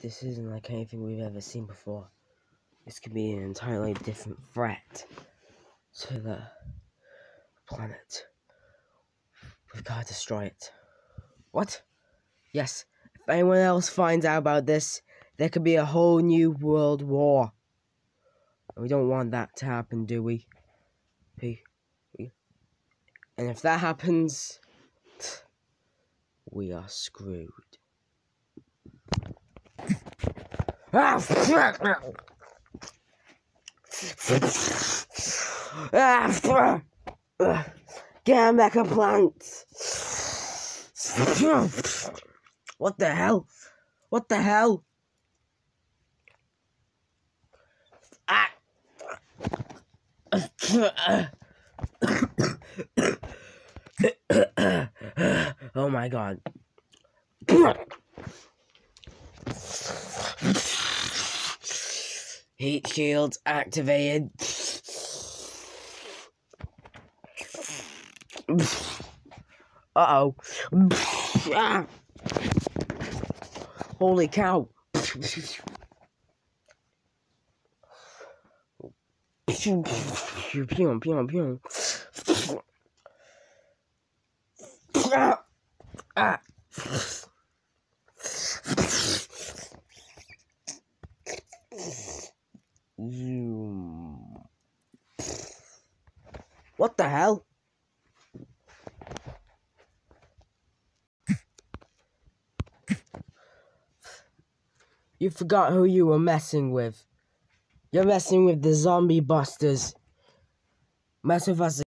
this isn't like anything we've ever seen before. This could be an entirely different threat to the planet. We've got to destroy it. What? Yes, if anyone else finds out about this, there could be a whole new world war. And we don't want that to happen, do we? We, we, and if that happens, we are screwed. Ah, Get back a plant. What the hell? What the hell? Ah. oh my god. Heat shields activated. Uh oh. Holy cow. Ah. Zoom. What the hell? You forgot who you were messing with. You're messing with the zombie busters. Mess with us